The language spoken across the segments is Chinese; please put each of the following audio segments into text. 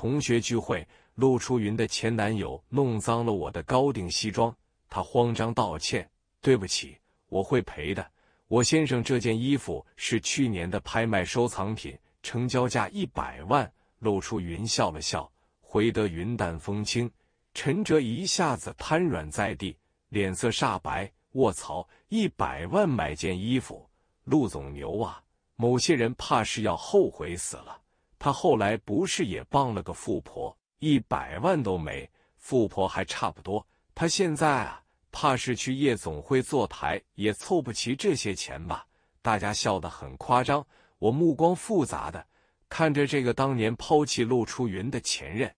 同学聚会，陆初云的前男友弄脏了我的高定西装，他慌张道歉：“对不起，我会赔的。我先生这件衣服是去年的拍卖收藏品，成交价一百万。”陆初云笑了笑，回得云淡风轻。陈哲一下子瘫软在地，脸色煞白。卧槽！一百万买件衣服，陆总牛啊！某些人怕是要后悔死了。他后来不是也傍了个富婆，一百万都没，富婆还差不多。他现在啊，怕是去夜总会坐台也凑不齐这些钱吧？大家笑得很夸张。我目光复杂的看着这个当年抛弃陆初云的前任，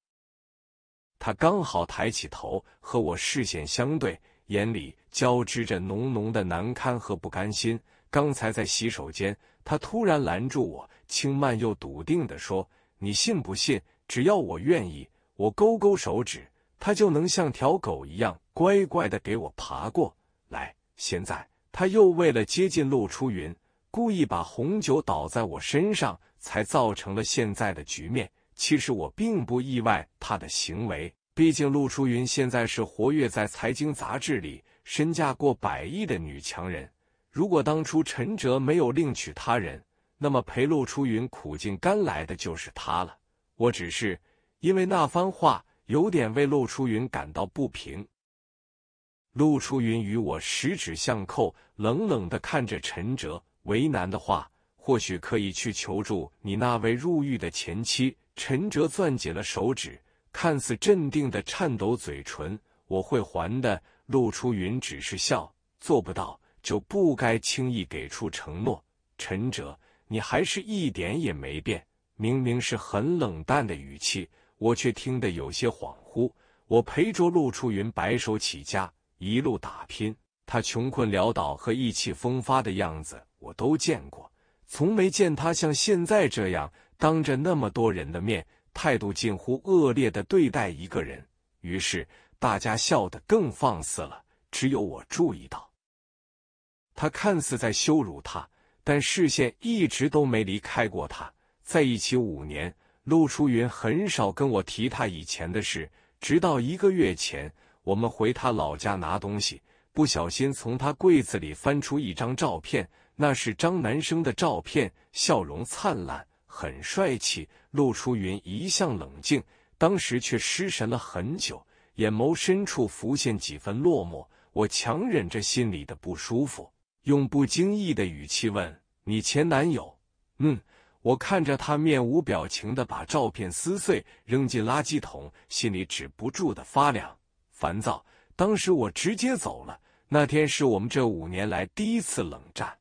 他刚好抬起头和我视线相对。眼里交织着浓浓的难堪和不甘心。刚才在洗手间，他突然拦住我，轻慢又笃定地说：“你信不信？只要我愿意，我勾勾手指，他就能像条狗一样乖乖地给我爬过来。”现在他又为了接近陆初云，故意把红酒倒在我身上，才造成了现在的局面。其实我并不意外他的行为。毕竟，陆初云现在是活跃在财经杂志里、身价过百亿的女强人。如果当初陈哲没有另娶他人，那么陪陆初云苦尽甘来的就是他了。我只是因为那番话，有点为陆初云感到不平。陆初云与我十指相扣，冷冷的看着陈哲，为难的话，或许可以去求助你那位入狱的前妻。陈哲攥紧了手指。看似镇定的颤抖嘴唇，我会还的。陆初云只是笑，做不到就不该轻易给出承诺。陈哲，你还是一点也没变。明明是很冷淡的语气，我却听得有些恍惚。我陪着陆初云白手起家，一路打拼，他穷困潦倒和意气风发的样子我都见过，从没见他像现在这样，当着那么多人的面。态度近乎恶劣的对待一个人，于是大家笑得更放肆了。只有我注意到，他看似在羞辱他，但视线一直都没离开过他。在一起五年，陆初云很少跟我提他以前的事，直到一个月前，我们回他老家拿东西，不小心从他柜子里翻出一张照片，那是张南生的照片，笑容灿烂。很帅气，陆初云一向冷静，当时却失神了很久，眼眸深处浮现几分落寞。我强忍着心里的不舒服，用不经意的语气问：“你前男友？”嗯，我看着他面无表情的把照片撕碎扔进垃圾桶，心里止不住的发凉、烦躁。当时我直接走了。那天是我们这五年来第一次冷战。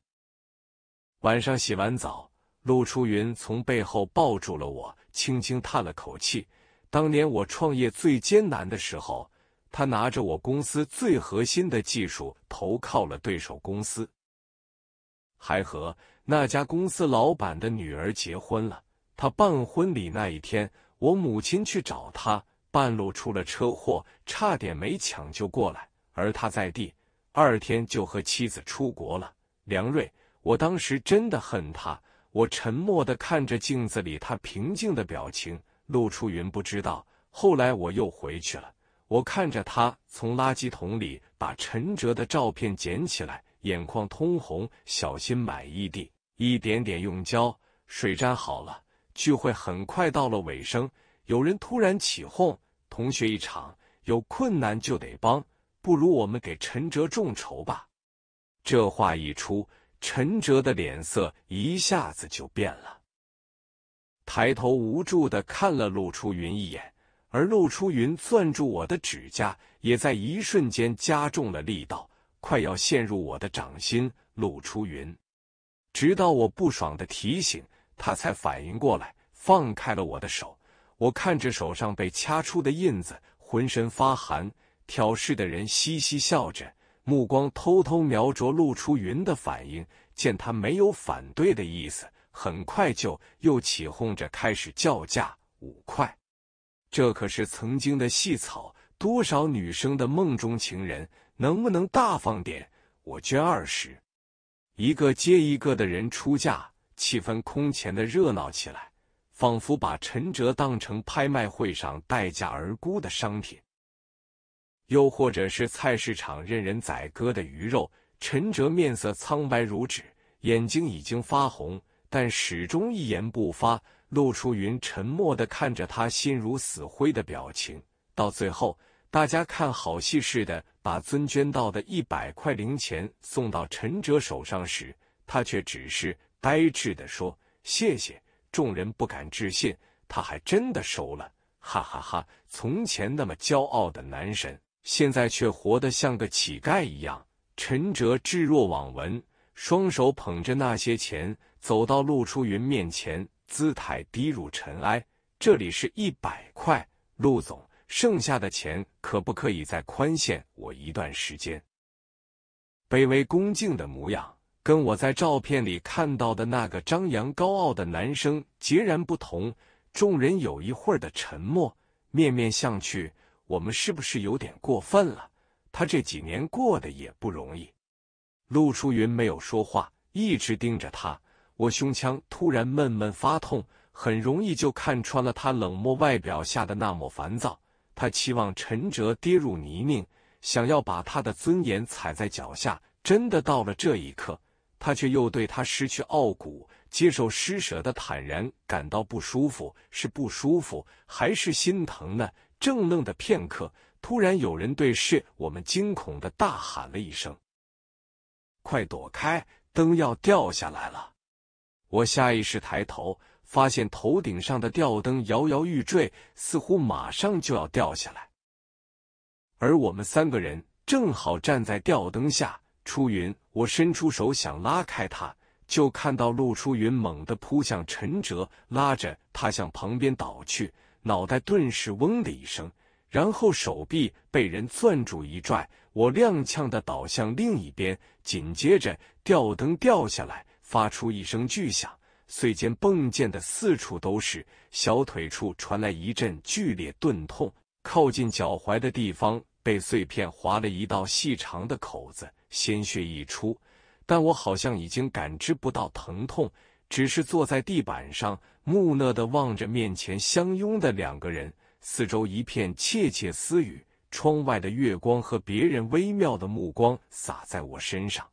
晚上洗完澡。陆初云从背后抱住了我，轻轻叹了口气。当年我创业最艰难的时候，他拿着我公司最核心的技术投靠了对手公司，还和那家公司老板的女儿结婚了。他办婚礼那一天，我母亲去找他，半路出了车祸，差点没抢救过来。而他在第二天就和妻子出国了。梁瑞，我当时真的恨他。我沉默的看着镜子里他平静的表情，陆初云不知道。后来我又回去了，我看着他从垃圾桶里把陈哲的照片捡起来，眼眶通红，小心满意地一点点用胶水粘好了。聚会很快到了尾声，有人突然起哄：“同学一场，有困难就得帮，不如我们给陈哲众筹吧。”这话一出。陈哲的脸色一下子就变了，抬头无助的看了陆初云一眼，而陆初云攥住我的指甲，也在一瞬间加重了力道，快要陷入我的掌心。陆初云，直到我不爽的提醒，他才反应过来，放开了我的手。我看着手上被掐出的印子，浑身发寒。挑事的人嘻嘻笑着。目光偷偷瞄着陆初云的反应，见他没有反对的意思，很快就又起哄着开始叫价五块。这可是曾经的细草，多少女生的梦中情人，能不能大方点？我捐二十。一个接一个的人出价，气氛空前的热闹起来。仿佛把陈哲当成拍卖会上待价而沽的商品，又或者是菜市场任人宰割的鱼肉。陈哲面色苍白如纸，眼睛已经发红，但始终一言不发。陆初云沉默地看着他，心如死灰的表情。到最后，大家看好戏似的把尊捐到的一百块零钱送到陈哲手上时，他却只是呆滞地说：“谢谢。”众人不敢置信，他还真的收了，哈哈哈！从前那么骄傲的男神，现在却活得像个乞丐一样。陈哲置若罔闻，双手捧着那些钱，走到陆初云面前，姿态低入尘埃。这里是一百块，陆总，剩下的钱可不可以再宽限我一段时间？卑微恭敬的模样，跟我在照片里看到的那个张扬高傲的男生截然不同。众人有一会儿的沉默，面面相觑，我们是不是有点过分了？他这几年过得也不容易。陆初云没有说话，一直盯着他。我胸腔突然闷闷发痛，很容易就看穿了他冷漠外表下的那抹烦躁。他期望陈哲跌入泥泞，想要把他的尊严踩在脚下。真的到了这一刻，他却又对他失去傲骨、接受施舍的坦然感到不舒服。是不舒服，还是心疼呢？正愣的片刻。突然，有人对视我们惊恐的大喊了一声：“快躲开，灯要掉下来了！”我下意识抬头，发现头顶上的吊灯摇摇欲坠，似乎马上就要掉下来。而我们三个人正好站在吊灯下。初云，我伸出手想拉开他，就看到陆初云猛地扑向陈哲，拉着他向旁边倒去，脑袋顿时嗡的一声。然后手臂被人攥住一拽，我踉跄的倒向另一边，紧接着吊灯掉下来，发出一声巨响，碎件迸溅的四处都是，小腿处传来一阵剧烈钝痛，靠近脚踝的地方被碎片划了一道细长的口子，鲜血溢出，但我好像已经感知不到疼痛，只是坐在地板上，木讷的望着面前相拥的两个人。四周一片窃窃私语，窗外的月光和别人微妙的目光洒在我身上，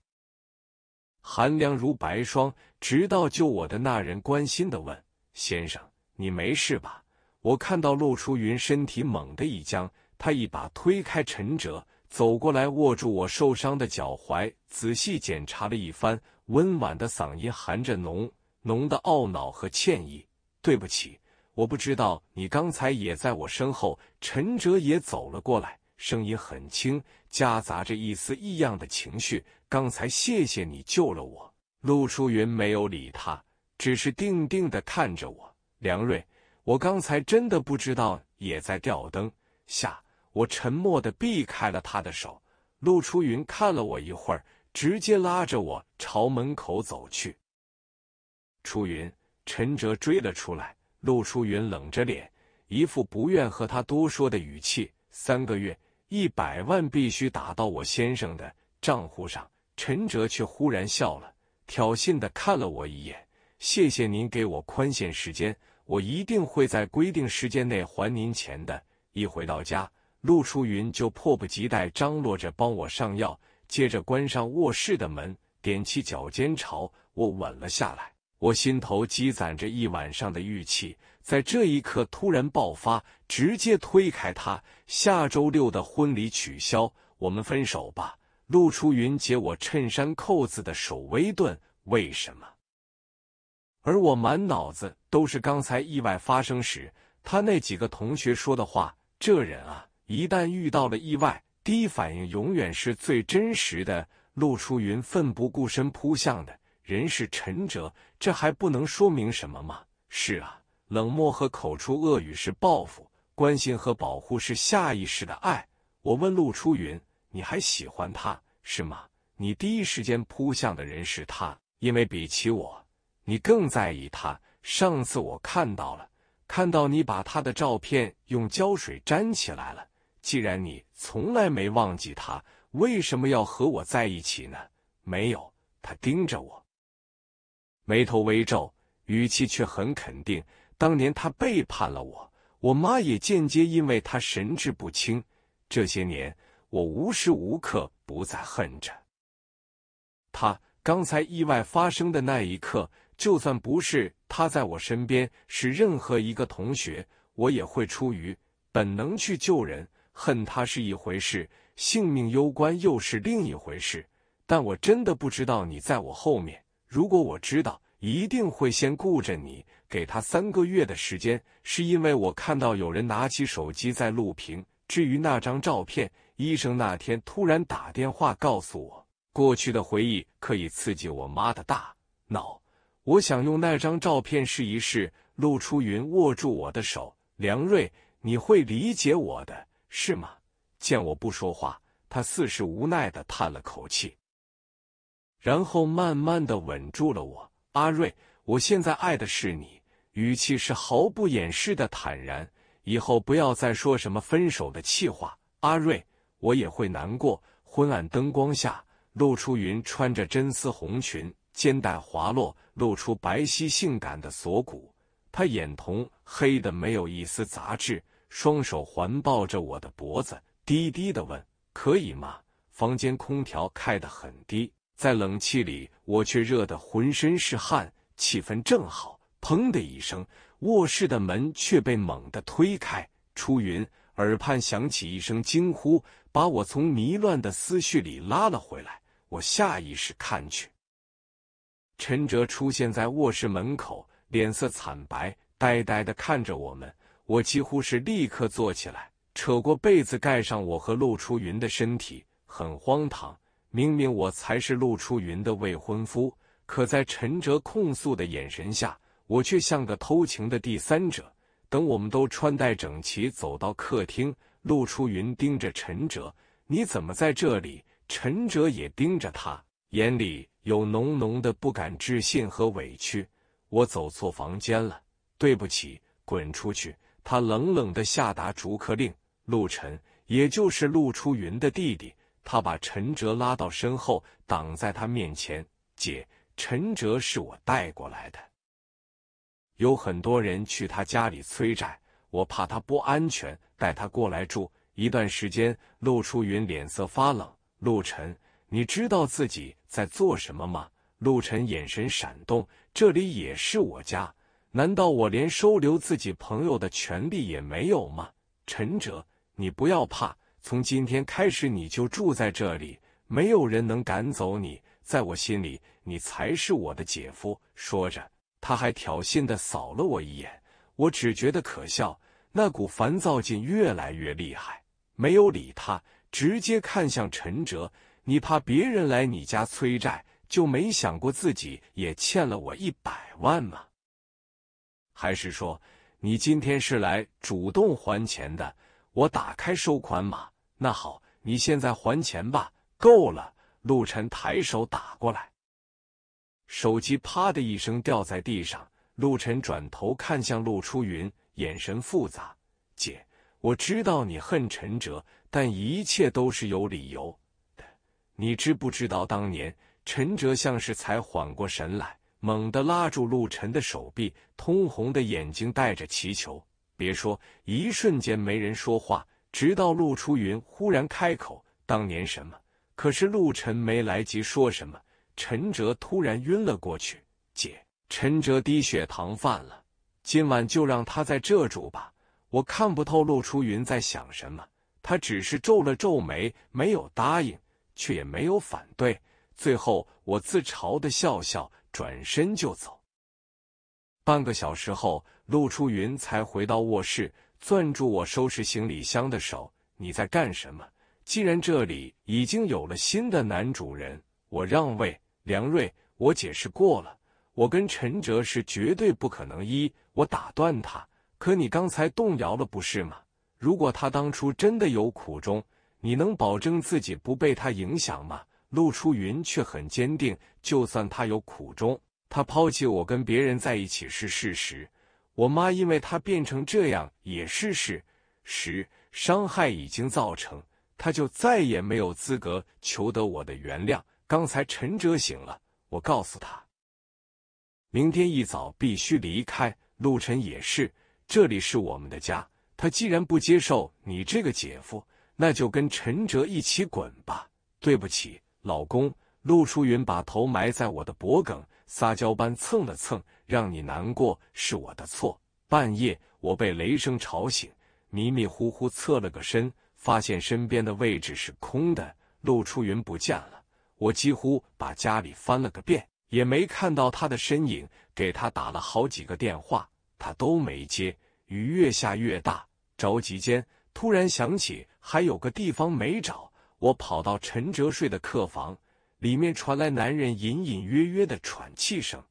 寒凉如白霜。直到救我的那人关心的问：“先生，你没事吧？”我看到陆初云身体猛地一僵，他一把推开陈哲，走过来握住我受伤的脚踝，仔细检查了一番，温婉的嗓音含着浓浓的懊恼和歉意：“对不起。”我不知道你刚才也在我身后。陈哲也走了过来，声音很轻，夹杂着一丝异样的情绪。刚才谢谢你救了我。陆初云没有理他，只是定定的看着我。梁瑞，我刚才真的不知道也在吊灯下。我沉默的避开了他的手。陆初云看了我一会儿，直接拉着我朝门口走去。初云，陈哲追了出来。陆初云冷着脸，一副不愿和他多说的语气。三个月，一百万必须打到我先生的账户上。陈哲却忽然笑了，挑衅的看了我一眼：“谢谢您给我宽限时间，我一定会在规定时间内还您钱的。”一回到家，陆初云就迫不及待张罗着帮我上药，接着关上卧室的门，踮起脚尖朝我吻了下来。我心头积攒着一晚上的郁气，在这一刻突然爆发，直接推开他。下周六的婚礼取消，我们分手吧。陆初云解我衬衫扣子的手微顿，为什么？而我满脑子都是刚才意外发生时他那几个同学说的话。这人啊，一旦遇到了意外，第一反应永远是最真实的。陆初云奋不顾身扑向的。人是陈哲，这还不能说明什么吗？是啊，冷漠和口出恶语是报复，关心和保护是下意识的爱。我问陆初云：“你还喜欢他是吗？”你第一时间扑向的人是他，因为比起我，你更在意他。上次我看到了，看到你把他的照片用胶水粘起来了。既然你从来没忘记他，为什么要和我在一起呢？没有，他盯着我。眉头微皱，语气却很肯定。当年他背叛了我，我妈也间接因为他神志不清。这些年，我无时无刻不在恨着他。刚才意外发生的那一刻，就算不是他在我身边，是任何一个同学，我也会出于本能去救人。恨他是一回事，性命攸关又是另一回事。但我真的不知道你在我后面。如果我知道，一定会先顾着你，给他三个月的时间。是因为我看到有人拿起手机在录屏。至于那张照片，医生那天突然打电话告诉我，过去的回忆可以刺激我妈的大脑。我想用那张照片试一试。陆初云握住我的手，梁瑞，你会理解我的，是吗？见我不说话，他似是无奈的叹了口气。然后慢慢的稳住了我，阿瑞，我现在爱的是你，语气是毫不掩饰的坦然。以后不要再说什么分手的气话，阿瑞，我也会难过。昏暗灯光下，陆初云穿着真丝红裙，肩带滑落，露出白皙性感的锁骨。她眼瞳黑的没有一丝杂质，双手环抱着我的脖子，低低的问：“可以吗？”房间空调开得很低。在冷气里，我却热得浑身是汗，气氛正好。砰的一声，卧室的门却被猛地推开。初云耳畔响起一声惊呼，把我从迷乱的思绪里拉了回来。我下意识看去，陈哲出现在卧室门口，脸色惨白，呆呆的看着我们。我几乎是立刻坐起来，扯过被子盖上我和陆初云的身体。很荒唐。明明我才是陆初云的未婚夫，可在陈哲控诉的眼神下，我却像个偷情的第三者。等我们都穿戴整齐走到客厅，陆初云盯着陈哲：“你怎么在这里？”陈哲也盯着他，眼里有浓浓的不敢置信和委屈。我走错房间了，对不起，滚出去！他冷冷的下达逐客令。陆晨，也就是陆初云的弟弟。他把陈哲拉到身后，挡在他面前。姐，陈哲是我带过来的。有很多人去他家里催债，我怕他不安全，带他过来住一段时间。陆初云脸色发冷。陆晨，你知道自己在做什么吗？陆晨眼神闪动。这里也是我家，难道我连收留自己朋友的权利也没有吗？陈哲，你不要怕。从今天开始，你就住在这里，没有人能赶走你。在我心里，你才是我的姐夫。说着，他还挑衅的扫了我一眼，我只觉得可笑，那股烦躁劲越来越厉害。没有理他，直接看向陈哲：“你怕别人来你家催债，就没想过自己也欠了我一百万吗？还是说，你今天是来主动还钱的？”我打开收款码，那好，你现在还钱吧。够了！陆晨抬手打过来，手机啪的一声掉在地上。陆晨转头看向陆初云，眼神复杂。姐，我知道你恨陈哲，但一切都是有理由的。你知不知道当年陈哲像是才缓过神来，猛地拉住陆晨的手臂，通红的眼睛带着祈求。别说，一瞬间没人说话，直到陆初云忽然开口：“当年什么？”可是陆晨没来及说什么，陈哲突然晕了过去。姐，陈哲低血糖犯了，今晚就让他在这住吧。我看不透陆初云在想什么，他只是皱了皱眉，没有答应，却也没有反对。最后，我自嘲的笑笑，转身就走。半个小时后，陆初云才回到卧室，攥住我收拾行李箱的手。你在干什么？既然这里已经有了新的男主人，我让位。梁瑞，我解释过了，我跟陈哲是绝对不可能一。我打断他，可你刚才动摇了，不是吗？如果他当初真的有苦衷，你能保证自己不被他影响吗？陆初云却很坚定，就算他有苦衷。他抛弃我跟别人在一起是事实，我妈因为他变成这样也是事实，伤害已经造成，他就再也没有资格求得我的原谅。刚才陈哲醒了，我告诉他，明天一早必须离开。陆晨也是，这里是我们的家。他既然不接受你这个姐夫，那就跟陈哲一起滚吧。对不起，老公。陆初云把头埋在我的脖颈，撒娇般蹭了蹭，让你难过是我的错。半夜我被雷声吵醒，迷迷糊糊侧了个身，发现身边的位置是空的，陆初云不见了。我几乎把家里翻了个遍，也没看到他的身影。给他打了好几个电话，他都没接。雨越下越大，着急间突然想起还有个地方没找，我跑到陈哲睡的客房。里面传来男人隐隐约约的喘气声。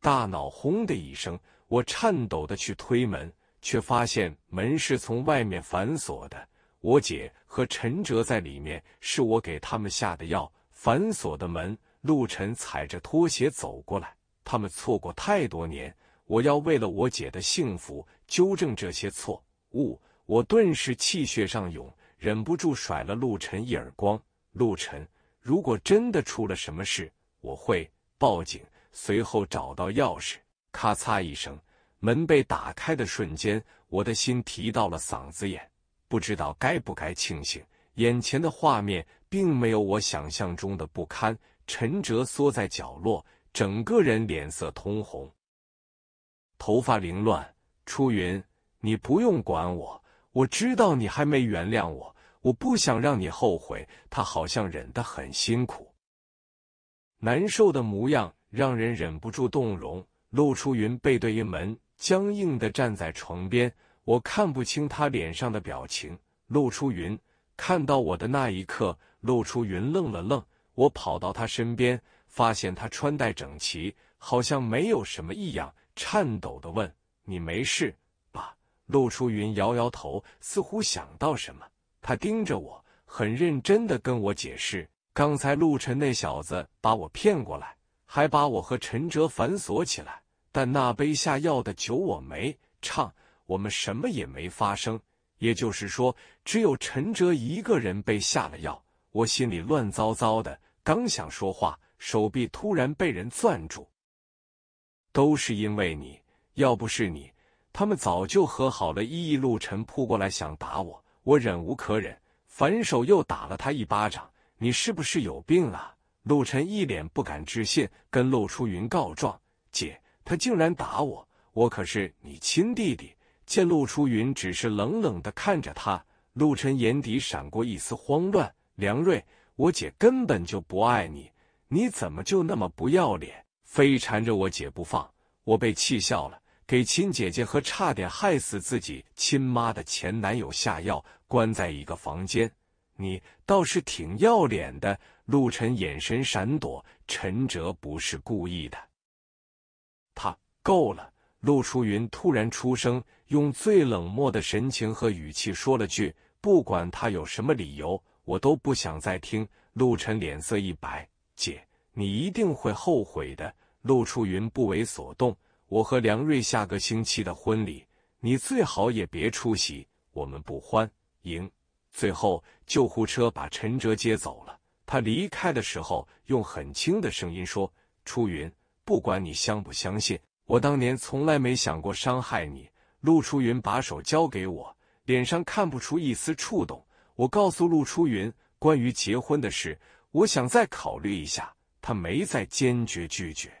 大脑轰的一声，我颤抖的去推门，却发现门是从外面反锁的。我姐和陈哲在里面，是我给他们下的药。反锁的门，陆晨踩着拖鞋走过来。他们错过太多年，我要为了我姐的幸福纠正这些错误。我顿时气血上涌，忍不住甩了陆晨一耳光。陆晨。如果真的出了什么事，我会报警。随后找到钥匙，咔嚓一声，门被打开的瞬间，我的心提到了嗓子眼。不知道该不该庆幸，眼前的画面并没有我想象中的不堪。陈哲缩在角落，整个人脸色通红，头发凌乱。初云，你不用管我，我知道你还没原谅我。我不想让你后悔。他好像忍得很辛苦，难受的模样让人忍不住动容。陆初云背对一门，僵硬的站在床边，我看不清他脸上的表情。陆初云看到我的那一刻，陆初云愣了愣。我跑到他身边，发现他穿戴整齐，好像没有什么异样，颤抖的问：“你没事吧？”陆初云摇摇头，似乎想到什么。他盯着我，很认真的跟我解释：刚才陆晨那小子把我骗过来，还把我和陈哲反锁起来。但那杯下药的酒我没唱，我们什么也没发生。也就是说，只有陈哲一个人被下了药。我心里乱糟糟的，刚想说话，手臂突然被人攥住。都是因为你，要不是你，他们早就和好了。一陆晨扑过来想打我。我忍无可忍，反手又打了他一巴掌。你是不是有病啊？陆晨一脸不敢置信，跟陆初云告状：“姐，他竟然打我！我可是你亲弟弟。”见陆初云只是冷冷的看着他，陆晨眼底闪过一丝慌乱。梁瑞，我姐根本就不爱你，你怎么就那么不要脸，非缠着我姐不放？我被气笑了。给亲姐姐和差点害死自己亲妈的前男友下药，关在一个房间，你倒是挺要脸的。陆晨眼神闪躲，陈哲不是故意的。他够了。陆初云突然出声，用最冷漠的神情和语气说了句：“不管他有什么理由，我都不想再听。”陆晨脸色一白：“姐，你一定会后悔的。”陆初云不为所动。我和梁瑞下个星期的婚礼，你最好也别出席，我们不欢迎。最后，救护车把陈哲接走了。他离开的时候，用很轻的声音说：“初云，不管你相不相信，我当年从来没想过伤害你。”陆初云把手交给我，脸上看不出一丝触动。我告诉陆初云关于结婚的事，我想再考虑一下。他没再坚决拒绝。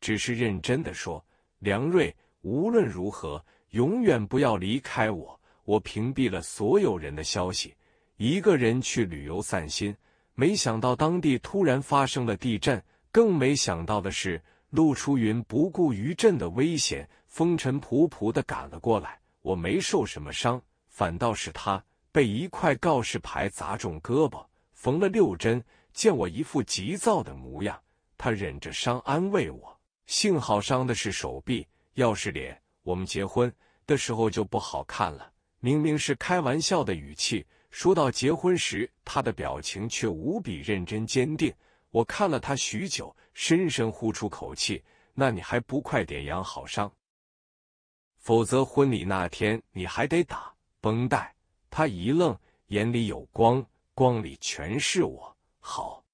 只是认真的说：“梁瑞，无论如何，永远不要离开我。”我屏蔽了所有人的消息，一个人去旅游散心。没想到当地突然发生了地震，更没想到的是，陆初云不顾余震的危险，风尘仆仆的赶了过来。我没受什么伤，反倒是他被一块告示牌砸中胳膊，缝了六针。见我一副急躁的模样，他忍着伤安慰我。幸好伤的是手臂，要是脸，我们结婚的时候就不好看了。明明是开玩笑的语气，说到结婚时，他的表情却无比认真坚定。我看了他许久，深深呼出口气：“那你还不快点养好伤，否则婚礼那天你还得打绷带。”他一愣，眼里有光，光里全是我。好，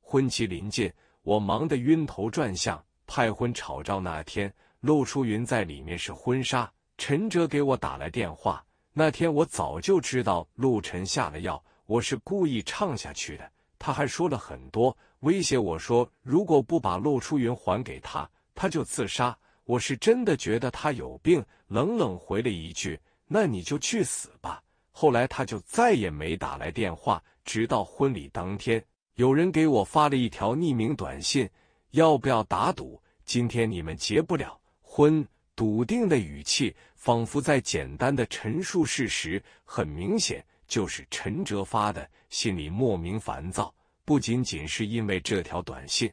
婚期临近。我忙得晕头转向，派婚吵照那天，陆初云在里面是婚纱。陈哲给我打来电话，那天我早就知道陆晨下了药，我是故意唱下去的。他还说了很多，威胁我说如果不把陆初云还给他，他就自杀。我是真的觉得他有病，冷冷回了一句：“那你就去死吧。”后来他就再也没打来电话，直到婚礼当天，有人给我发了一条匿名短信：“要不要打赌？今天你们结不了婚。”笃定的语气，仿佛在简单的陈述事实。很明显，就是陈哲发的，心里莫名烦躁。不仅仅是因为这条短信，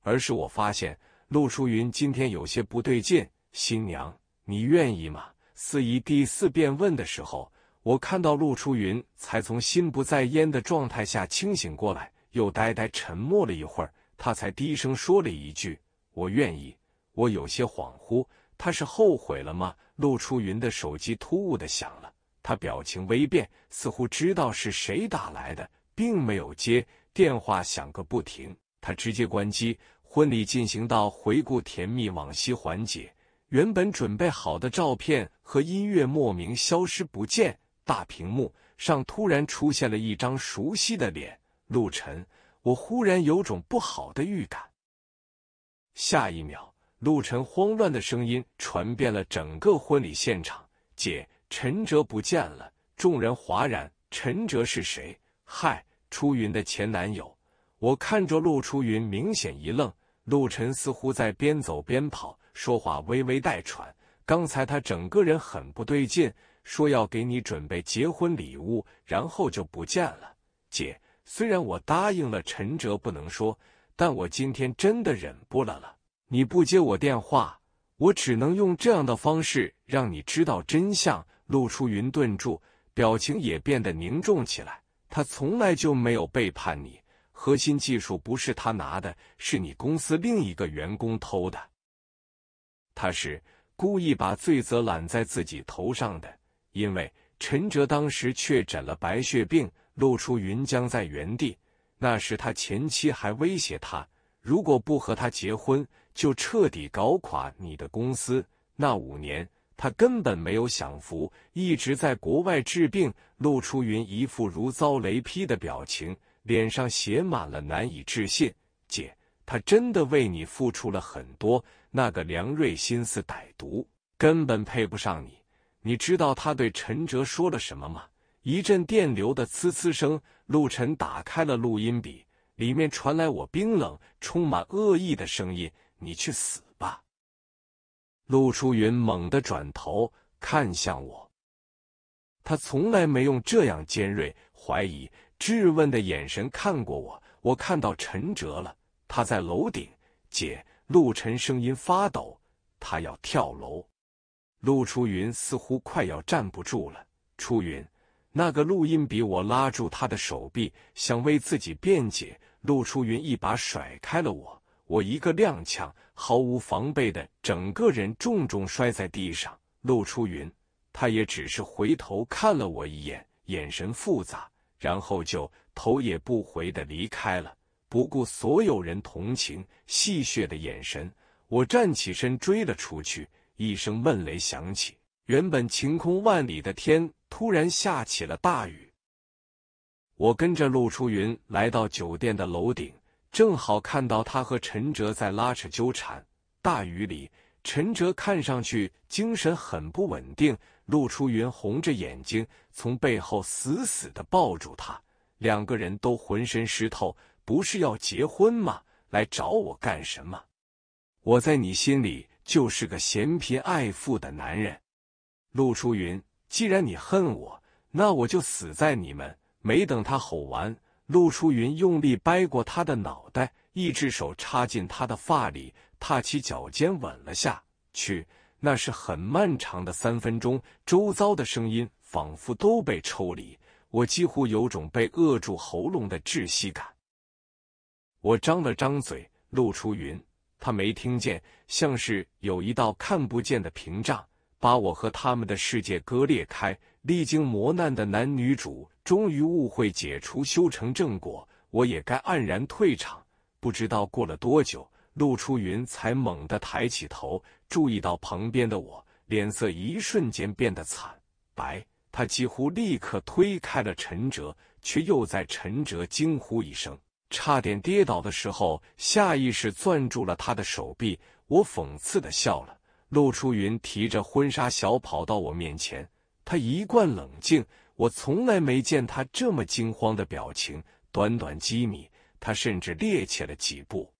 而是我发现陆淑云今天有些不对劲。新娘，你愿意吗？司仪第四遍问的时候，我看到陆初云才从心不在焉的状态下清醒过来，又呆呆沉默了一会儿，他才低声说了一句：“我愿意。”我有些恍惚，他是后悔了吗？陆初云的手机突兀的响了，他表情微变，似乎知道是谁打来的，并没有接。电话响个不停，他直接关机。婚礼进行到回顾甜蜜往昔环节，原本准备好的照片和音乐莫名消失不见，大屏幕上突然出现了一张熟悉的脸，陆晨。我忽然有种不好的预感。下一秒。陆晨慌乱的声音传遍了整个婚礼现场：“姐，陈哲不见了！”众人哗然：“陈哲是谁？”“嗨，初云的前男友。”我看着陆初云，明显一愣。陆晨似乎在边走边跑，说话微微带喘。刚才他整个人很不对劲，说要给你准备结婚礼物，然后就不见了。姐，虽然我答应了陈哲不能说，但我今天真的忍不了了。你不接我电话，我只能用这样的方式让你知道真相。陆初云顿住，表情也变得凝重起来。他从来就没有背叛你，核心技术不是他拿的，是你公司另一个员工偷的。他是故意把罪责揽在自己头上的，因为陈哲当时确诊了白血病，陆初云僵在原地。那时他前妻还威胁他，如果不和他结婚。就彻底搞垮你的公司。那五年，他根本没有享福，一直在国外治病。陆初云一副如遭雷劈的表情，脸上写满了难以置信。姐，他真的为你付出了很多。那个梁瑞心思歹毒，根本配不上你。你知道他对陈哲说了什么吗？一阵电流的呲呲声，陆晨打开了录音笔，里面传来我冰冷、充满恶意的声音。你去死吧！陆初云猛地转头看向我，他从来没用这样尖锐、怀疑、质问的眼神看过我。我看到陈哲了，他在楼顶。姐，陆晨声音发抖，他要跳楼。陆初云似乎快要站不住了。初云，那个录音笔，我拉住他的手臂，想为自己辩解。陆初云一把甩开了我。我一个踉跄，毫无防备的整个人重重摔在地上。陆初云，他也只是回头看了我一眼，眼神复杂，然后就头也不回的离开了，不顾所有人同情戏谑的眼神。我站起身追了出去，一声闷雷响起，原本晴空万里的天突然下起了大雨。我跟着陆初云来到酒店的楼顶。正好看到他和陈哲在拉扯纠缠，大雨里，陈哲看上去精神很不稳定。陆初云红着眼睛从背后死死的抱住他，两个人都浑身湿透。不是要结婚吗？来找我干什么？我在你心里就是个嫌贫爱富的男人。陆初云，既然你恨我，那我就死在你们。没等他吼完。陆初云用力掰过他的脑袋，一只手插进他的发里，踏起脚尖吻了下去。那是很漫长的三分钟，周遭的声音仿佛都被抽离，我几乎有种被扼住喉咙的窒息感。我张了张嘴，陆初云，他没听见，像是有一道看不见的屏障，把我和他们的世界割裂开。历经磨难的男女主。终于误会解除，修成正果，我也该黯然退场。不知道过了多久，陆初云才猛地抬起头，注意到旁边的我，脸色一瞬间变得惨白。他几乎立刻推开了陈哲，却又在陈哲惊呼一声、差点跌倒的时候，下意识攥住了他的手臂。我讽刺的笑了。陆初云提着婚纱小跑到我面前，他一贯冷静，我从来没见他这么惊慌的表情。短短几米，他甚至趔趄了几步。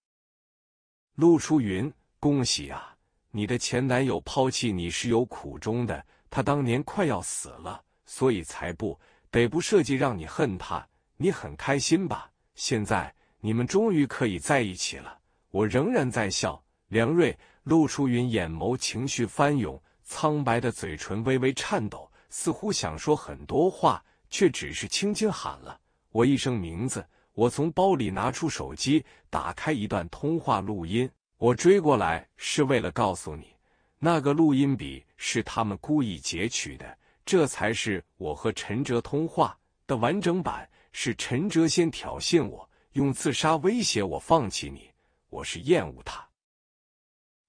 陆初云，恭喜啊！你的前男友抛弃你是有苦衷的，他当年快要死了，所以才不得不设计让你恨他。你很开心吧？现在你们终于可以在一起了。我仍然在笑。梁瑞。陆初云眼眸情绪翻涌，苍白的嘴唇微微颤抖，似乎想说很多话，却只是轻轻喊了我一声名字。我从包里拿出手机，打开一段通话录音。我追过来是为了告诉你，那个录音笔是他们故意截取的，这才是我和陈哲通话的完整版。是陈哲先挑衅我，用自杀威胁我放弃你。我是厌恶他。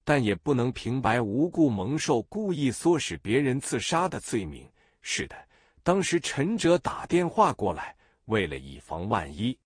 但也不能平白无故蒙受故意唆使别人自杀的罪名。是的，当时陈哲打电话过来，为了以防万一，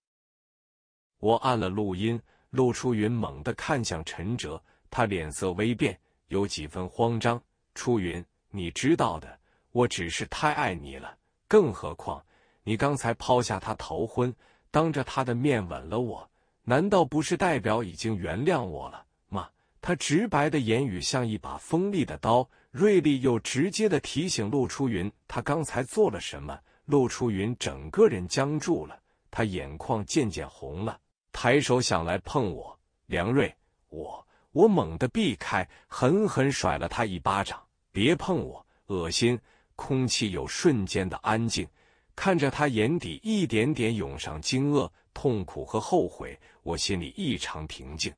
我按了录音。陆初云猛地看向陈哲，他脸色微变，有几分慌张。初云，你知道的，我只是太爱你了。更何况，你刚才抛下他逃婚，当着他的面吻了我，难道不是代表已经原谅我了吗？他直白的言语像一把锋利的刀，锐利又直接的提醒陆初云他刚才做了什么。陆初云整个人僵住了，他眼眶渐渐红了，抬手想来碰我。梁瑞，我我猛地避开，狠狠甩了他一巴掌。别碰我，恶心！空气有瞬间的安静，看着他眼底一点点涌上惊愕、痛苦和后悔，我心里异常平静。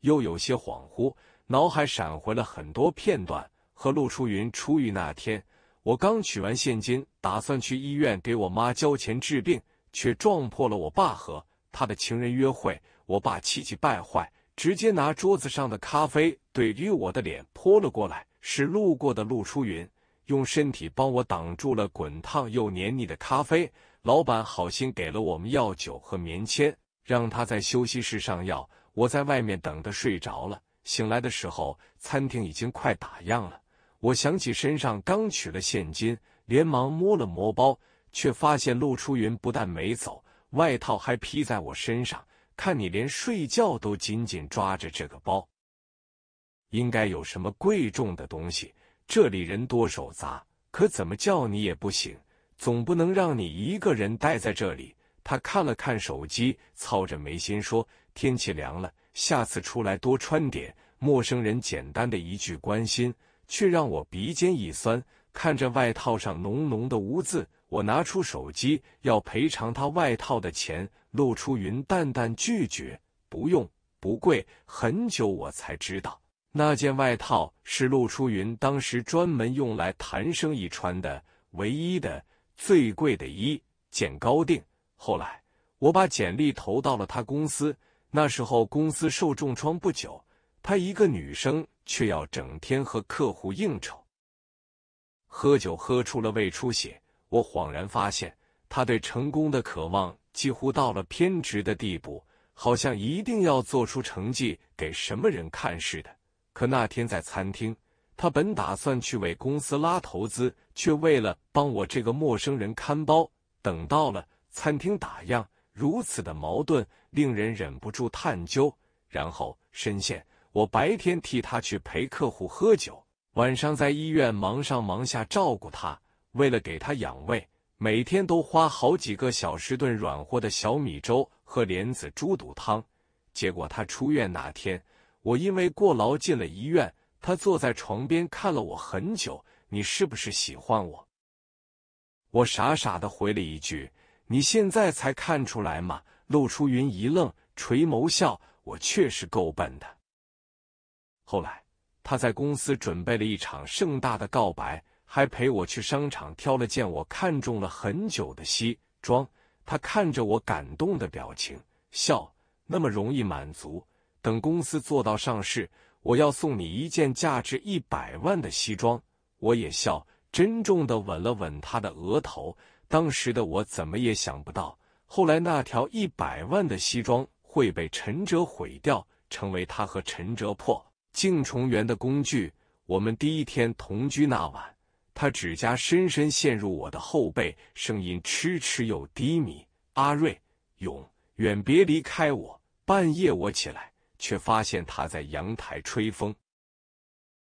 又有些恍惚，脑海闪回了很多片段。和陆初云出狱那天，我刚取完现金，打算去医院给我妈交钱治病，却撞破了我爸和他的情人约会。我爸气急败坏，直接拿桌子上的咖啡怼于我的脸泼了过来。是路过的陆初云用身体帮我挡住了滚烫又黏腻的咖啡。老板好心给了我们药酒和棉签，让他在休息室上药。我在外面等的睡着了，醒来的时候，餐厅已经快打烊了。我想起身上刚取了现金，连忙摸了摸包，却发现陆初云不但没走，外套还披在我身上。看你连睡觉都紧紧抓着这个包，应该有什么贵重的东西。这里人多手杂，可怎么叫你也不行，总不能让你一个人待在这里。他看了看手机，操着眉心说。天气凉了，下次出来多穿点。陌生人简单的一句关心，却让我鼻尖一酸。看着外套上浓浓的污渍，我拿出手机要赔偿他外套的钱。陆初云淡淡拒绝：“不用，不贵。”很久我才知道，那件外套是陆初云当时专门用来谈生意穿的，唯一的、最贵的一件高定。后来我把简历投到了他公司。那时候公司受重创不久，她一个女生却要整天和客户应酬，喝酒喝出了胃出血。我恍然发现，她对成功的渴望几乎到了偏执的地步，好像一定要做出成绩给什么人看似的。可那天在餐厅，他本打算去为公司拉投资，却为了帮我这个陌生人看包，等到了餐厅打烊。如此的矛盾，令人忍不住探究。然后深陷，我白天替他去陪客户喝酒，晚上在医院忙上忙下照顾他。为了给他养胃，每天都花好几个小时炖软和的小米粥和莲子猪肚汤。结果他出院那天，我因为过劳进了医院。他坐在床边看了我很久。你是不是喜欢我？我傻傻的回了一句。你现在才看出来吗？陆初云一愣，垂眸笑：“我确实够笨的。”后来，他在公司准备了一场盛大的告白，还陪我去商场挑了件我看中了很久的西装。他看着我感动的表情，笑：“那么容易满足？等公司做到上市，我要送你一件价值一百万的西装。”我也笑，珍重的吻了吻他的额头。当时的我怎么也想不到，后来那条一百万的西装会被陈哲毁掉，成为他和陈哲破镜重圆的工具。我们第一天同居那晚，他指甲深深陷入我的后背，声音痴痴又低迷：“阿瑞，永远别离开我。”半夜我起来，却发现他在阳台吹风。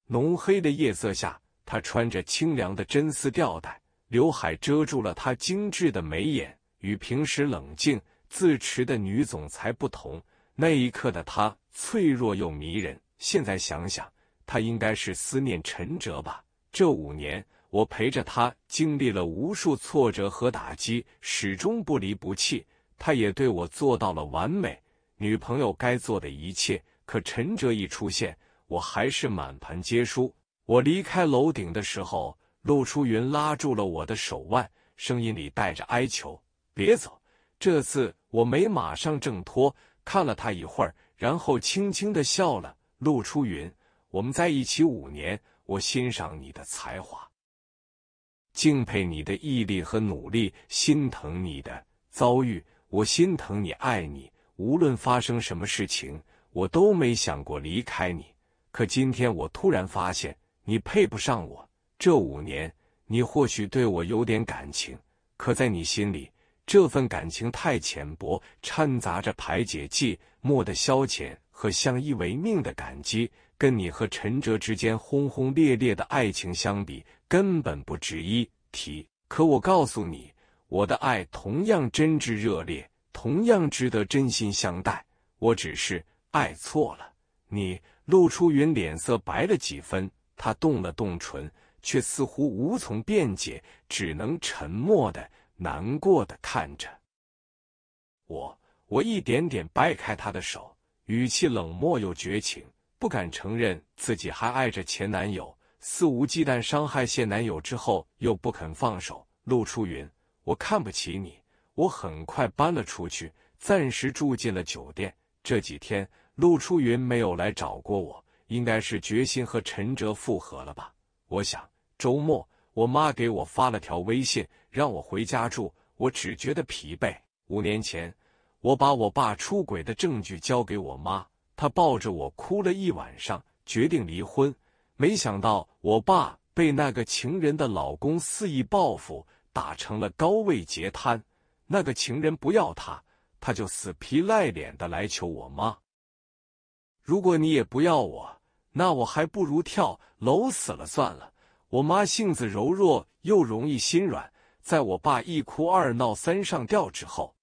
浓黑的夜色下，他穿着清凉的真丝吊带，刘海遮住了他精致的眉眼。与平时冷静自持的女总裁不同，那一刻的他脆弱又迷人。现在想想，他应该是思念陈哲吧。这五年，我陪着他经历了无数挫折和打击，始终不离不弃。他也对我做到了完美。女朋友该做的一切，可陈哲一出现，我还是满盘皆输。我离开楼顶的时候，陆初云拉住了我的手腕，声音里带着哀求：“别走。”这次我没马上挣脱，看了他一会儿，然后轻轻的笑了。陆初云，我们在一起五年，我欣赏你的才华，敬佩你的毅力和努力，心疼你的遭遇，我心疼你，爱你。无论发生什么事情，我都没想过离开你。可今天我突然发现，你配不上我。这五年，你或许对我有点感情，可在你心里，这份感情太浅薄，掺杂着排解剂、莫的消遣和相依为命的感激，跟你和陈哲之间轰轰烈烈的爱情相比，根本不值一提。可我告诉你，我的爱同样真挚热烈。同样值得真心相待，我只是爱错了你。陆初云脸色白了几分，他动了动唇，却似乎无从辩解，只能沉默的、难过的看着我。我一点点掰开他的手，语气冷漠又绝情，不敢承认自己还爱着前男友，肆无忌惮伤害现男友之后，又不肯放手。陆初云，我看不起你。我很快搬了出去，暂时住进了酒店。这几天，陆初云没有来找过我，应该是决心和陈哲复合了吧？我想，周末我妈给我发了条微信，让我回家住。我只觉得疲惫。五年前，我把我爸出轨的证据交给我妈，她抱着我哭了一晚上，决定离婚。没想到，我爸被那个情人的老公肆意报复，打成了高位截瘫。那个情人不要他，他就死皮赖脸的来求我妈。如果你也不要我，那我还不如跳楼死了算了。我妈性子柔弱又容易心软，在我爸一哭二闹三上吊之后，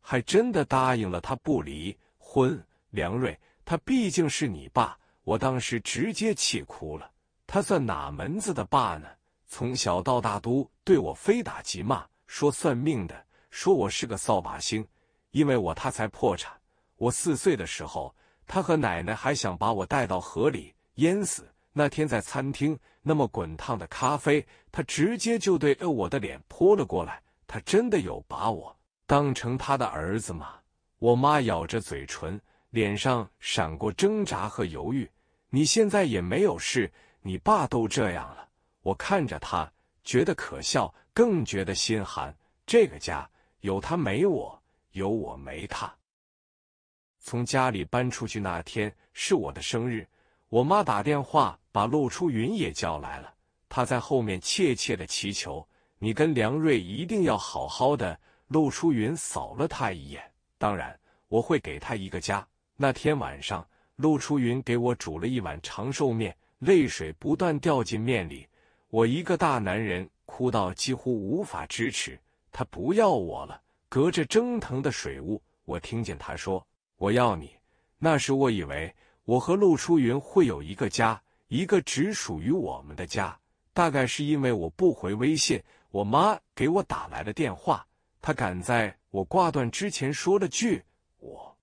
还真的答应了他不离婚。梁瑞，他毕竟是你爸，我当时直接气哭了。他算哪门子的爸呢？从小到大都对我非打即骂。说算命的说我是个扫把星，因为我他才破产。我四岁的时候，他和奶奶还想把我带到河里淹死。那天在餐厅，那么滚烫的咖啡，他直接就对我的脸泼了过来。他真的有把我当成他的儿子吗？我妈咬着嘴唇，脸上闪过挣扎和犹豫。你现在也没有事，你爸都这样了。我看着他，觉得可笑。更觉得心寒。这个家有他没我，有我没他。从家里搬出去那天是我的生日，我妈打电话把陆初云也叫来了。她在后面怯怯的祈求：“你跟梁瑞一定要好好的。”陆初云扫了他一眼：“当然，我会给他一个家。”那天晚上，陆初云给我煮了一碗长寿面，泪水不断掉进面里。我一个大男人。哭到几乎无法支持，他不要我了。隔着蒸腾的水雾，我听见他说：“我要你。”那时我以为我和陆初云会有一个家，一个只属于我们的家。大概是因为我不回微信，我妈给我打来了电话。她赶在我挂断之前说了句：“我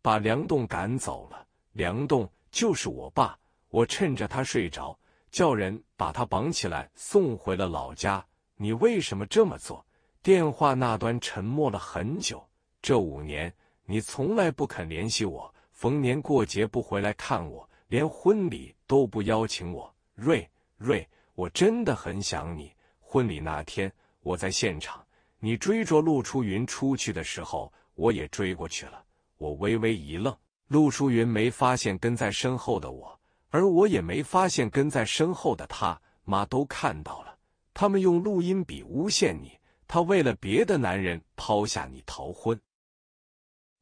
把梁栋赶走了。”梁栋就是我爸。我趁着他睡着。叫人把他绑起来送回了老家。你为什么这么做？电话那端沉默了很久。这五年，你从来不肯联系我，逢年过节不回来看我，连婚礼都不邀请我。瑞瑞，我真的很想你。婚礼那天我在现场，你追着陆初云出去的时候，我也追过去了。我微微一愣，陆初云没发现跟在身后的我，而我也没发现跟在身后的他。妈都看到了，他们用录音笔诬陷你，他为了别的男人抛下你逃婚。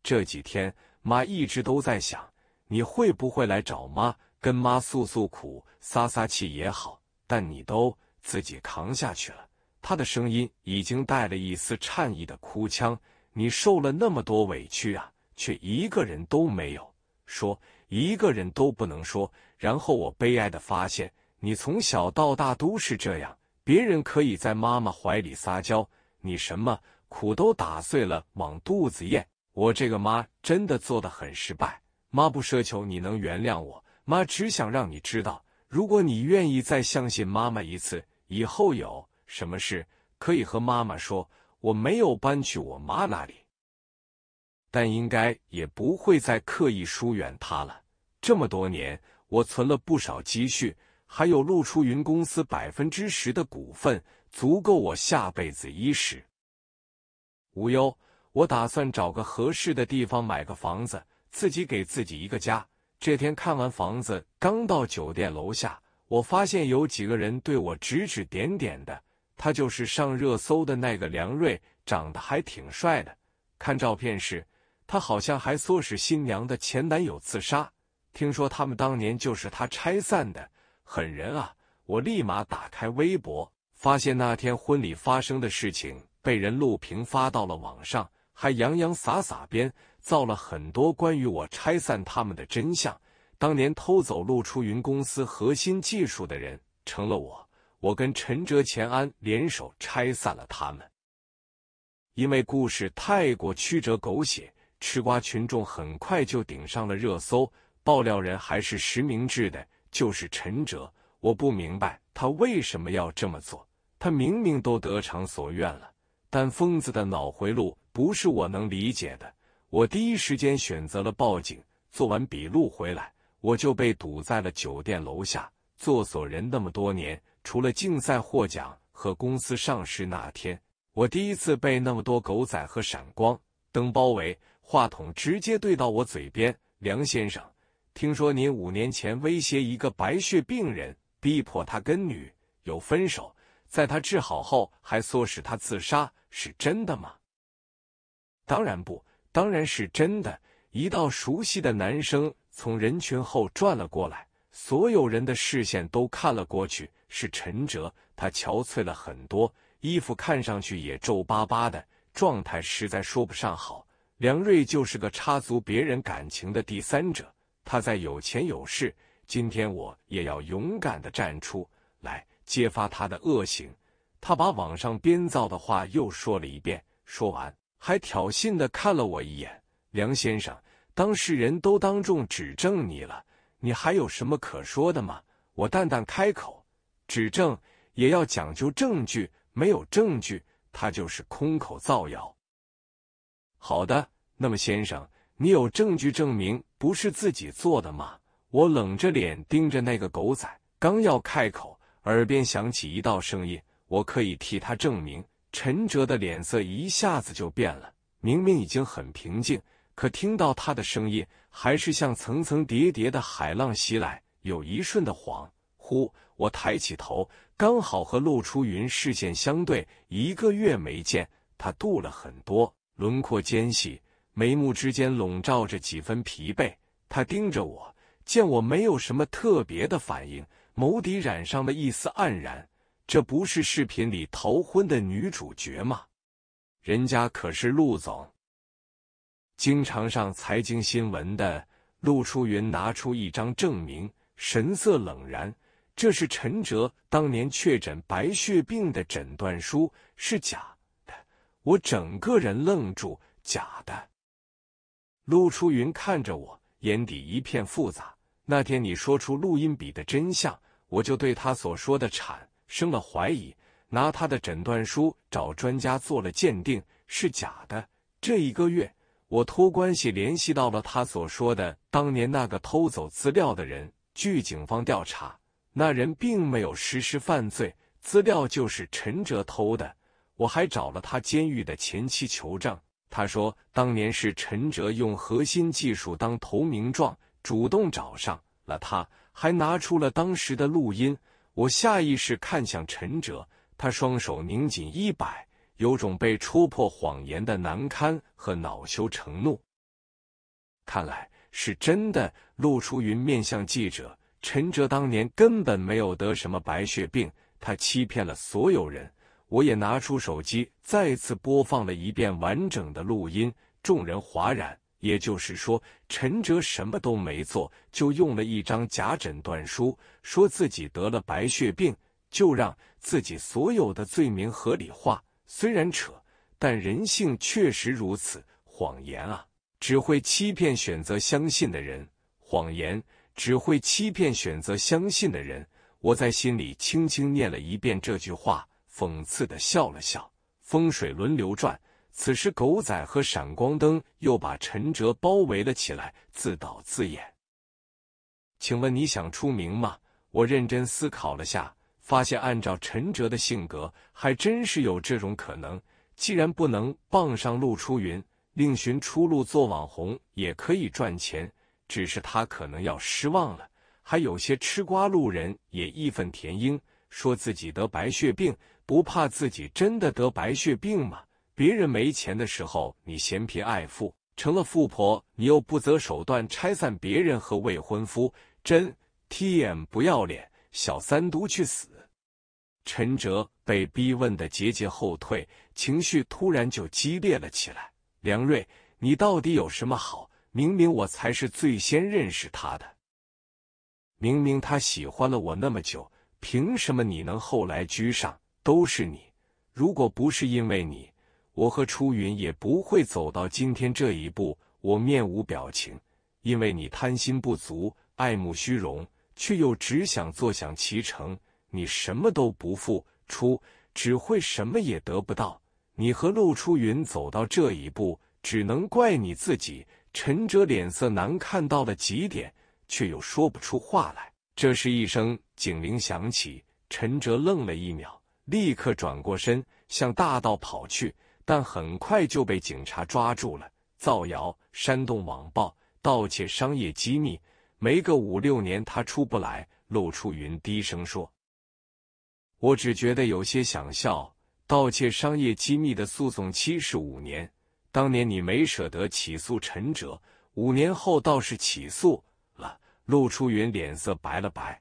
这几天，妈一直都在想，你会不会来找妈，跟妈诉诉苦、撒撒气也好。但你都自己扛下去了。他的声音已经带了一丝颤意的哭腔。你受了那么多委屈啊，却一个人都没有说，一个人都不能说。然后我悲哀的发现，你从小到大都是这样。别人可以在妈妈怀里撒娇，你什么苦都打碎了往肚子咽。我这个妈真的做的很失败，妈不奢求你能原谅我，妈只想让你知道，如果你愿意再相信妈妈一次，以后有什么事可以和妈妈说。我没有搬去我妈那里，但应该也不会再刻意疏远他了。这么多年，我存了不少积蓄，还有陆初云公司百分之十的股份，足够我下辈子衣食无忧。我打算找个合适的地方买个房子，自己给自己一个家。这天看完房子，刚到酒店楼下，我发现有几个人对我指指点点的。他就是上热搜的那个梁瑞，长得还挺帅的。看照片时，他好像还唆使新娘的前男友自杀。听说他们当年就是他拆散的，狠人啊！我立马打开微博，发现那天婚礼发生的事情被人录屏发到了网上。还洋洋洒洒编造了很多关于我拆散他们的真相。当年偷走陆初云公司核心技术的人成了我，我跟陈哲、钱安联手拆散了他们。因为故事太过曲折狗血，吃瓜群众很快就顶上了热搜。爆料人还是实名制的，就是陈哲。我不明白他为什么要这么做，他明明都得偿所愿了。但疯子的脑回路。不是我能理解的。我第一时间选择了报警。做完笔录回来，我就被堵在了酒店楼下。做锁人那么多年，除了竞赛获奖和公司上市那天，我第一次被那么多狗仔和闪光灯包围。话筒直接对到我嘴边：“梁先生，听说您五年前威胁一个白血病人，逼迫他跟女友分手，在他治好后还唆使他自杀，是真的吗？”当然不，当然是真的。一道熟悉的男声从人群后转了过来，所有人的视线都看了过去，是陈哲。他憔悴了很多，衣服看上去也皱巴巴的，状态实在说不上好。梁瑞就是个插足别人感情的第三者，他在有钱有势。今天我也要勇敢的站出来，揭发他的恶行。他把网上编造的话又说了一遍，说完。还挑衅的看了我一眼，梁先生，当事人都当众指证你了，你还有什么可说的吗？我淡淡开口，指证也要讲究证据，没有证据，他就是空口造谣。好的，那么先生，你有证据证明不是自己做的吗？我冷着脸盯着那个狗仔，刚要开口，耳边响起一道声音，我可以替他证明。陈哲的脸色一下子就变了，明明已经很平静，可听到他的声音，还是像层层叠叠的海浪袭来。有一瞬的恍惚，我抬起头，刚好和陆初云视线相对。一个月没见，他度了很多，轮廓尖细，眉目之间笼罩着几分疲惫。他盯着我，见我没有什么特别的反应，眸底染上了一丝黯然。这不是视频里逃婚的女主角吗？人家可是陆总，经常上财经新闻的陆初云拿出一张证明，神色冷然。这是陈哲当年确诊白血病的诊断书，是假。我整个人愣住，假的。陆初云看着我，眼底一片复杂。那天你说出录音笔的真相，我就对他所说的产。生了怀疑，拿他的诊断书找专家做了鉴定，是假的。这一个月，我托关系联系到了他所说的当年那个偷走资料的人。据警方调查，那人并没有实施犯罪，资料就是陈哲偷的。我还找了他监狱的前妻求证，他说当年是陈哲用核心技术当投名状，主动找上了他，还拿出了当时的录音。我下意识看向陈哲，他双手拧紧衣摆。有种被戳破谎言的难堪和恼羞成怒。看来是真的。陆初云面向记者：“陈哲当年根本没有得什么白血病，他欺骗了所有人。”我也拿出手机，再次播放了一遍完整的录音。众人哗然。也就是说，陈哲什么都没做，就用了一张假诊断书，说自己得了白血病，就让自己所有的罪名合理化。虽然扯，但人性确实如此。谎言啊，只会欺骗选择相信的人；谎言只会欺骗选择相信的人。我在心里轻轻念了一遍这句话，讽刺的笑了笑。风水轮流转，此时狗仔和闪光灯又把陈哲包围了起来，自导自演。请问你想出名吗？我认真思考了下。发现按照陈哲的性格，还真是有这种可能。既然不能傍上陆出云，另寻出路做网红也可以赚钱。只是他可能要失望了。还有些吃瓜路人也义愤填膺，说自己得白血病，不怕自己真的得白血病吗？别人没钱的时候，你嫌贫爱富；成了富婆，你又不择手段拆散别人和未婚夫，真 T M 不要脸，小三毒去死！陈哲被逼问的节节后退，情绪突然就激烈了起来。梁瑞，你到底有什么好？明明我才是最先认识他的，明明他喜欢了我那么久，凭什么你能后来居上？都是你！如果不是因为你，我和初云也不会走到今天这一步。我面无表情，因为你贪心不足，爱慕虚荣，却又只想坐享其成。你什么都不付出，只会什么也得不到。你和陆初云走到这一步，只能怪你自己。陈哲脸色难看到了极点，却又说不出话来。这时，一声警铃响起，陈哲愣了一秒，立刻转过身向大道跑去，但很快就被警察抓住了。造谣、煽动网暴、盗窃商业机密，没个五六年他出不来。陆初云低声说。我只觉得有些想笑。盗窃商业机密的诉讼期是五年，当年你没舍得起诉陈哲，五年后倒是起诉了。陆初云脸色白了白。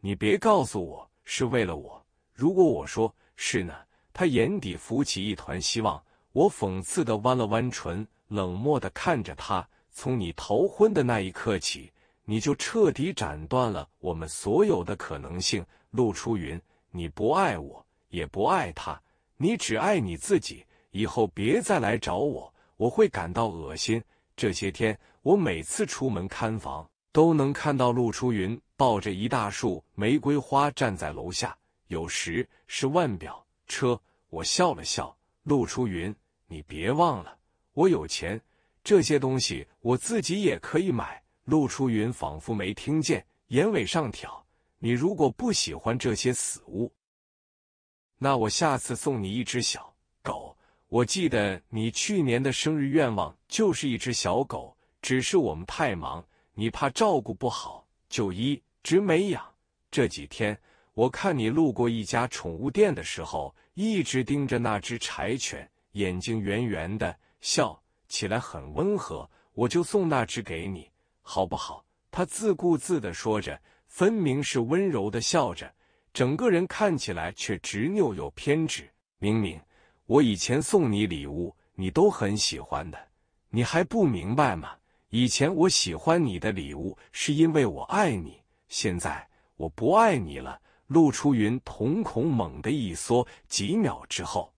你别告诉我是为了我，如果我说是呢？他眼底浮起一团希望。我讽刺的弯了弯唇，冷漠的看着他。从你逃婚的那一刻起，你就彻底斩断了我们所有的可能性。陆初云，你不爱我，也不爱他，你只爱你自己。以后别再来找我，我会感到恶心。这些天，我每次出门看房，都能看到陆初云抱着一大束玫瑰花站在楼下，有时是腕表、车。我笑了笑，陆初云，你别忘了，我有钱，这些东西我自己也可以买。陆初云仿佛没听见，眼尾上挑。你如果不喜欢这些死物，那我下次送你一只小狗。我记得你去年的生日愿望就是一只小狗，只是我们太忙，你怕照顾不好，就一直没养。这几天我看你路过一家宠物店的时候，一直盯着那只柴犬，眼睛圆圆的，笑起来很温和，我就送那只给你，好不好？他自顾自地说着。分明是温柔的笑着，整个人看起来却执拗又偏执。明明我以前送你礼物，你都很喜欢的，你还不明白吗？以前我喜欢你的礼物，是因为我爱你。现在我不爱你了。陆初云瞳孔猛地一缩，几秒之后，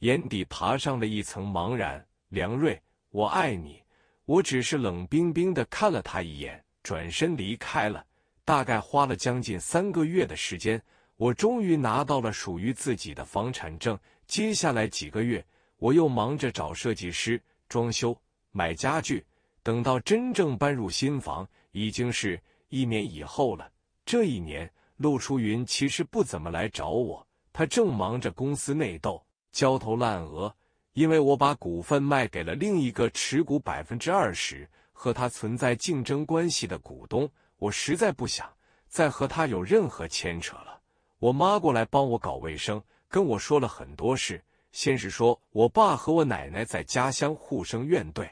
眼底爬上了一层茫然。梁瑞，我爱你。我只是冷冰冰的看了他一眼。转身离开了，大概花了将近三个月的时间，我终于拿到了属于自己的房产证。接下来几个月，我又忙着找设计师、装修、买家具。等到真正搬入新房，已经是一年以后了。这一年，陆初云其实不怎么来找我，他正忙着公司内斗，焦头烂额。因为我把股份卖给了另一个持股百分之二十和他存在竞争关系的股东，我实在不想再和他有任何牵扯了。我妈过来帮我搞卫生，跟我说了很多事。先是说我爸和我奶奶在家乡互生怨怼。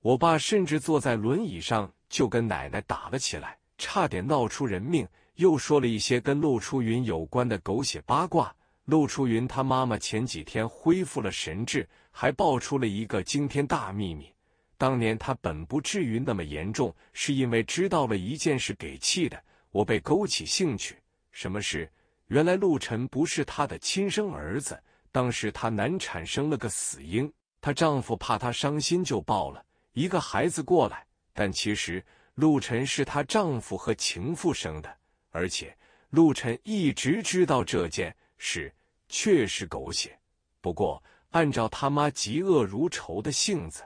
我爸甚至坐在轮椅上就跟奶奶打了起来，差点闹出人命。又说了一些跟陆初云有关的狗血八卦。陆初云他妈妈前几天恢复了神智，还爆出了一个惊天大秘密：当年他本不至于那么严重，是因为知道了一件事给气的。我被勾起兴趣，什么事？原来陆晨不是她的亲生儿子，当时她难产生了个死婴，她丈夫怕她伤心就抱了。一个孩子过来，但其实陆晨是她丈夫和情妇生的，而且陆晨一直知道这件事，确实狗血。不过按照他妈嫉恶如仇的性子，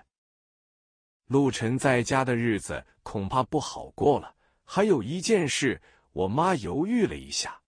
陆晨在家的日子恐怕不好过了。还有一件事，我妈犹豫了一下，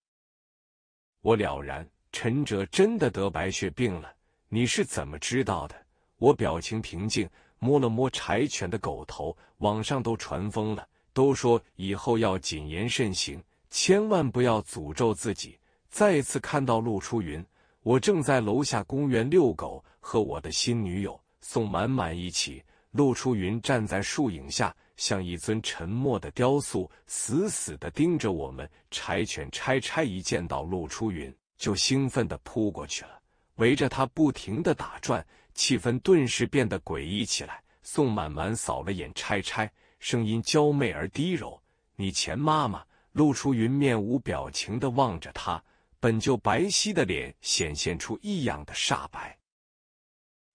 我了然，陈哲真的得白血病了，你是怎么知道的？我表情平静。摸了摸柴犬的狗头，网上都传疯了，都说以后要谨言慎行，千万不要诅咒自己。再次看到陆初云，我正在楼下公园遛狗，和我的新女友宋满满一起。陆初云站在树影下，像一尊沉默的雕塑，死死地盯着我们。柴犬拆拆一见到陆初云，就兴奋地扑过去了，围着他不停地打转。气氛顿时变得诡异起来。宋满满扫了眼拆拆，声音娇媚而低柔：“你前妈妈。”陆初云面无表情地望着他，本就白皙的脸显现出异样的煞白，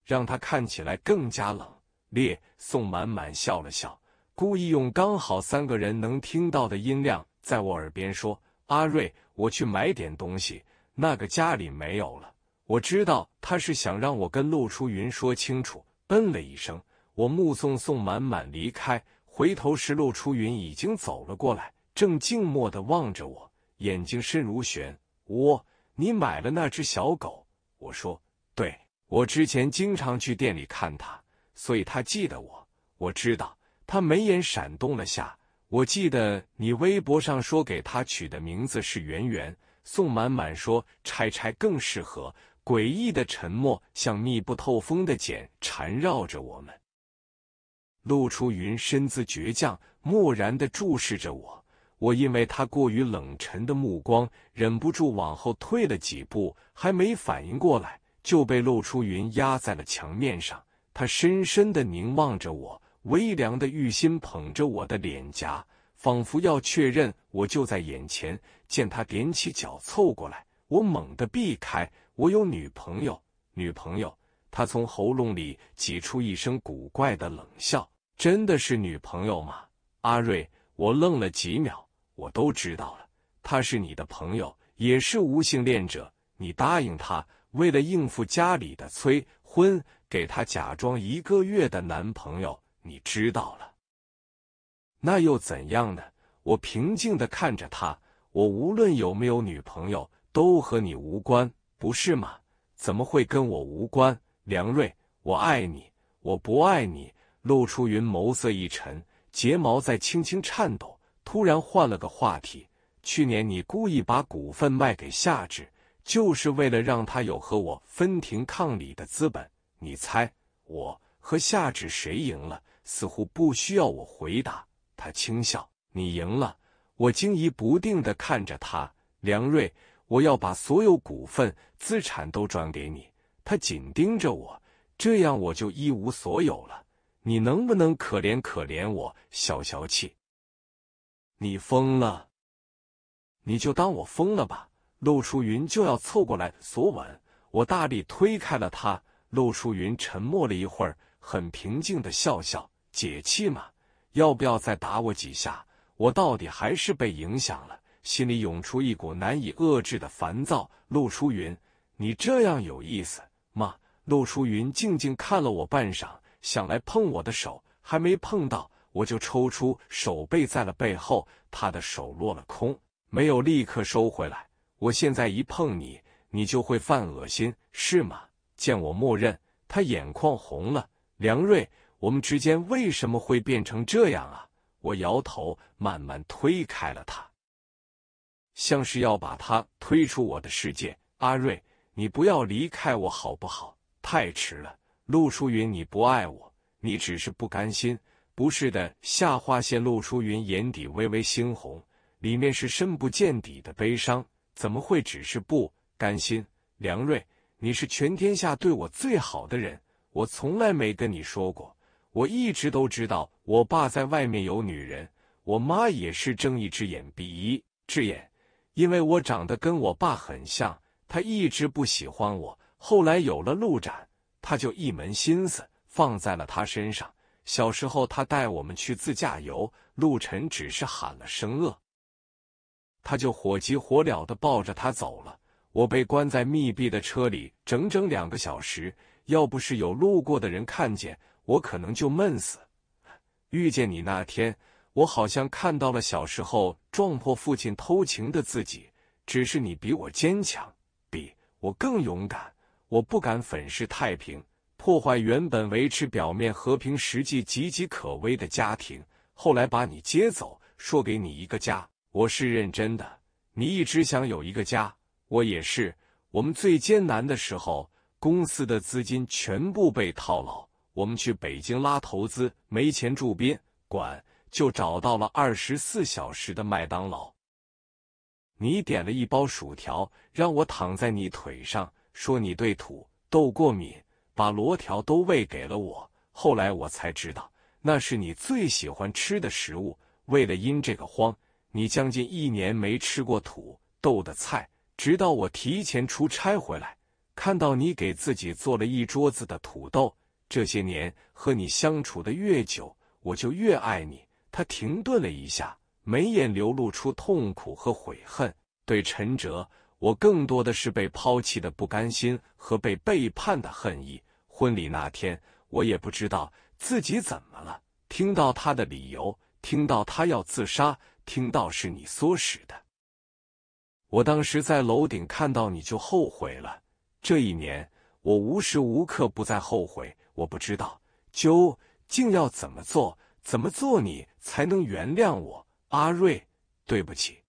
让他看起来更加冷冽。宋满满笑了笑，故意用刚好三个人能听到的音量，在我耳边说：“阿瑞，我去买点东西，那个家里没有了。”我知道他是想让我跟陆初云说清楚，嗯了一声。我目送宋满满离开，回头时陆初云已经走了过来，正静默地望着我，眼睛深如悬。我，你买了那只小狗？我说，对，我之前经常去店里看它，所以它记得我。我知道，他眉眼闪动了下。我记得你微博上说给他取的名字是圆圆。宋满满说，拆拆更适合。诡异的沉默像密不透风的茧，缠绕着我们。陆初云身姿倔强，漠然地注视着我。我因为他过于冷沉的目光，忍不住往后退了几步，还没反应过来，就被陆初云压在了墙面上。他深深的凝望着我，微凉的玉心捧着我的脸颊，仿佛要确认我就在眼前。见他踮起脚凑过来，我猛地避开。我有女朋友，女朋友。他从喉咙里挤出一声古怪的冷笑：“真的是女朋友吗？”阿瑞，我愣了几秒。我都知道了，他是你的朋友，也是无性恋者。你答应他，为了应付家里的催婚，给他假装一个月的男朋友。你知道了，那又怎样呢？我平静的看着他，我无论有没有女朋友，都和你无关。不是吗？怎么会跟我无关？梁瑞，我爱你，我不爱你。陆初云眸色一沉，睫毛在轻轻颤抖，突然换了个话题。去年你故意把股份卖给夏至，就是为了让他有和我分庭抗礼的资本。你猜，我和夏至谁赢了？似乎不需要我回答。他轻笑：“你赢了。”我惊疑不定地看着他，梁瑞。我要把所有股份、资产都转给你。他紧盯着我，这样我就一无所有了。你能不能可怜可怜我？消消气。你疯了？你就当我疯了吧。陆初云就要凑过来索吻，我大力推开了他。陆初云沉默了一会儿，很平静的笑笑：“解气嘛，要不要再打我几下？我到底还是被影响了。”心里涌出一股难以遏制的烦躁。陆初云，你这样有意思吗？陆初云静静看了我半晌，想来碰我的手，还没碰到，我就抽出手背在了背后，他的手落了空，没有立刻收回来。我现在一碰你，你就会犯恶心，是吗？见我默认，他眼眶红了。梁瑞，我们之间为什么会变成这样啊？我摇头，慢慢推开了他，像是要把他推出我的世界。阿瑞，你不要离开我好不好？太迟了。陆淑云，你不爱我，你只是不甘心。不是的，下划线。陆淑云眼底微微猩红，里面是深不见底的悲伤。怎么会只是不甘心？梁瑞，你是全天下对我最好的人，我从来没跟你说过。我一直都知道，我爸在外面有女人，我妈也是睁一只眼闭一只眼，因为我长得跟我爸很像，他一直不喜欢我。后来有了陆展，他就一门心思放在了他身上。小时候，他带我们去自驾游，陆晨只是喊了声饿，他就火急火燎的抱着他走了。我被关在密闭的车里整整两个小时，要不是有路过的人看见。我可能就闷死。遇见你那天，我好像看到了小时候撞破父亲偷情的自己。只是你比我坚强，比我更勇敢。我不敢粉饰太平，破坏原本维持表面和平、实际岌岌可危的家庭。后来把你接走，说给你一个家。我是认真的。你一直想有一个家，我也是。我们最艰难的时候，公司的资金全部被套牢。我们去北京拉投资，没钱住宾馆，就找到了二十四小时的麦当劳。你点了一包薯条，让我躺在你腿上，说你对土豆过敏，把罗条都喂给了我。后来我才知道，那是你最喜欢吃的食物。为了因这个荒，你将近一年没吃过土豆的菜，直到我提前出差回来，看到你给自己做了一桌子的土豆。这些年和你相处的越久，我就越爱你。他停顿了一下，眉眼流露出痛苦和悔恨。对陈哲，我更多的是被抛弃的不甘心和被背叛的恨意。婚礼那天，我也不知道自己怎么了。听到他的理由，听到他要自杀，听到是你唆使的。我当时在楼顶看到你就后悔了。这一年，我无时无刻不在后悔。我不知道究竟要怎么做，怎么做你才能原谅我，阿瑞？对不起，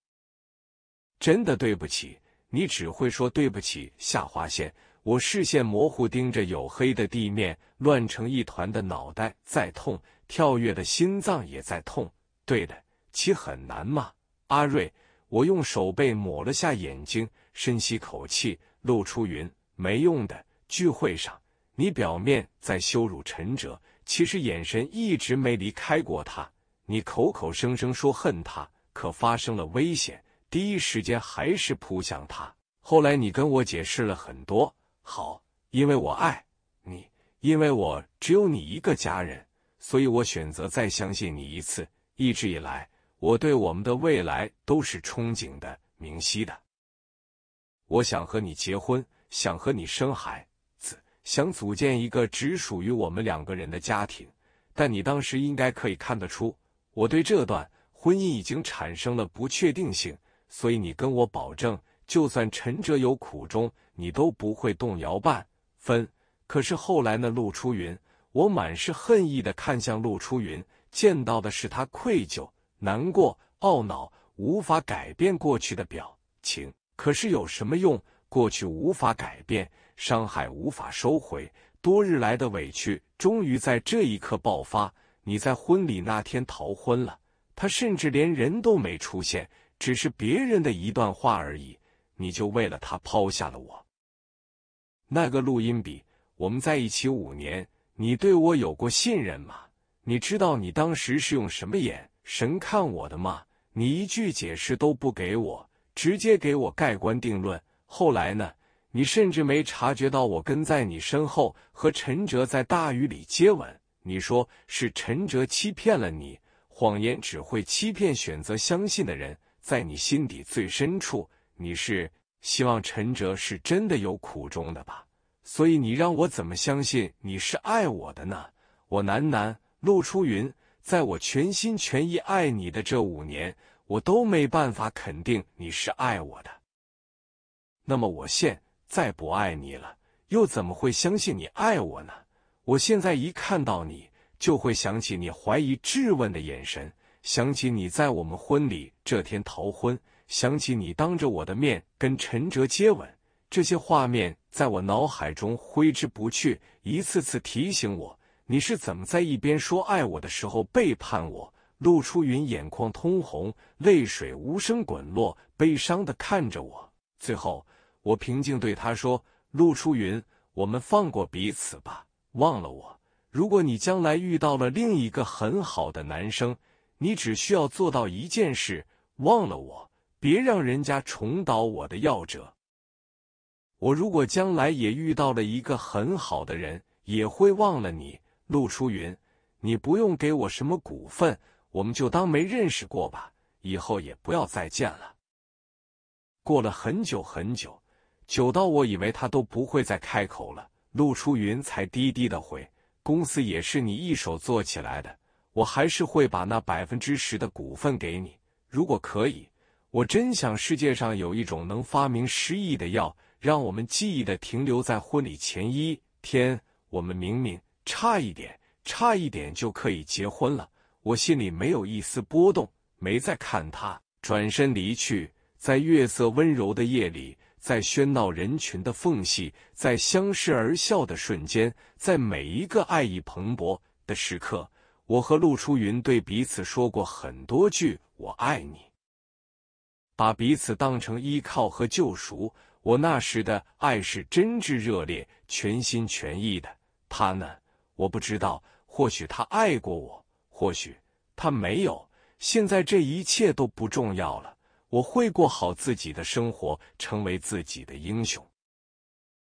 真的对不起。你只会说对不起。下划线，我视线模糊，盯着黝黑的地面，乱成一团的脑袋在痛，跳跃的心脏也在痛。对的，其很难吗？阿瑞，我用手背抹了下眼睛，深吸口气，露出云：没用的。聚会上。你表面在羞辱陈哲，其实眼神一直没离开过他。你口口声声说恨他，可发生了危险，第一时间还是扑向他。后来你跟我解释了很多，好，因为我爱你，因为我只有你一个家人，所以我选择再相信你一次。一直以来，我对我们的未来都是憧憬的、明晰的。我想和你结婚，想和你生孩子。想组建一个只属于我们两个人的家庭，但你当时应该可以看得出，我对这段婚姻已经产生了不确定性，所以你跟我保证，就算陈哲有苦衷，你都不会动摇半分。可是后来呢？陆初云，我满是恨意的看向陆初云，见到的是他愧疚、难过、懊恼，无法改变过去的表情。可是有什么用？过去无法改变。伤害无法收回，多日来的委屈终于在这一刻爆发。你在婚礼那天逃婚了，他甚至连人都没出现，只是别人的一段话而已。你就为了他抛下了我。那个录音笔，我们在一起五年，你对我有过信任吗？你知道你当时是用什么眼神看我的吗？你一句解释都不给我，直接给我盖棺定论。后来呢？你甚至没察觉到我跟在你身后和陈哲在大雨里接吻。你说是陈哲欺骗了你，谎言只会欺骗选择相信的人。在你心底最深处，你是希望陈哲是真的有苦衷的吧？所以你让我怎么相信你是爱我的呢？我喃喃。陆初云，在我全心全意爱你的这五年，我都没办法肯定你是爱我的。那么我现在不爱你了，又怎么会相信你爱我呢？我现在一看到你，就会想起你怀疑质问的眼神，想起你在我们婚礼这天逃婚，想起你当着我的面跟陈哲接吻，这些画面在我脑海中挥之不去，一次次提醒我，你是怎么在一边说爱我的时候背叛我。陆初云眼眶通红，泪水无声滚落，悲伤的看着我。最后，我平静对他说：“陆初云，我们放过彼此吧。”忘了我。如果你将来遇到了另一个很好的男生，你只需要做到一件事：忘了我，别让人家重蹈我的要辙。我如果将来也遇到了一个很好的人，也会忘了你。陆初云，你不用给我什么股份，我们就当没认识过吧，以后也不要再见了。过了很久很久，久到我以为他都不会再开口了。陆初云才低低的回：“公司也是你一手做起来的，我还是会把那百分之十的股份给你。如果可以，我真想世界上有一种能发明失忆的药，让我们记忆的停留在婚礼前一天。我们明明差一点，差一点就可以结婚了。我心里没有一丝波动，没再看他，转身离去，在月色温柔的夜里。”在喧闹人群的缝隙，在相视而笑的瞬间，在每一个爱意蓬勃的时刻，我和陆初云对彼此说过很多句“我爱你”，把彼此当成依靠和救赎。我那时的爱是真挚热烈、全心全意的。他呢？我不知道。或许他爱过我，或许他没有。现在这一切都不重要了。我会过好自己的生活，成为自己的英雄。